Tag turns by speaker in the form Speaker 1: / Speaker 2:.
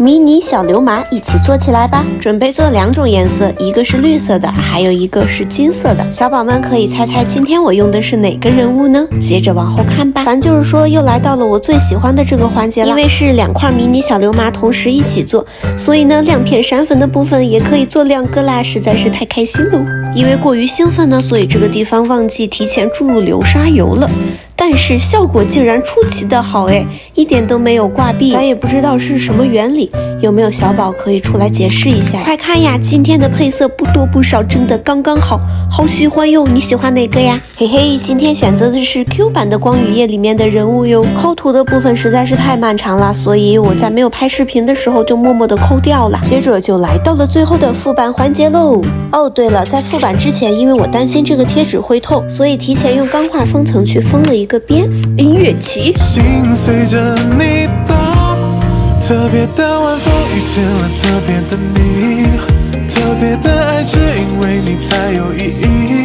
Speaker 1: 迷你小流麻一起做起来吧！准备做两种颜色，一个是绿色的，还有一个是金色的。小宝们可以猜猜今天我用的是哪个人物呢？接着往后看吧。咱就是说又来到了我最喜欢的这个环节了，因为是两块迷你小流麻同时一起做，所以呢亮片闪粉的部分也可以做两个啦，实在是太开心喽！因为过于兴奋呢，所以这个地方忘记提前注入流沙油了。但是效果竟然出奇的好哎，一点都没有挂壁，咱也不知道是什么原理，有没有小宝可以出来解释一下？快看呀，今天的配色不多不少，真的刚刚好，好喜欢哟！你喜欢哪个呀？嘿嘿，今天选择的是 Q 版的光与夜里面的人物哟。抠图的部分实在是太漫长了，所以我在没有拍视频的时候就默默的抠掉了。接着就来到了最后的复版环节喽。哦，对了，在复版之前，因为我担心这个贴纸会透，所以提前用钢化封层去封了一个边。音乐起。心随着你动，特别的晚风遇见了特别的你，特别的爱只因为你才有意义。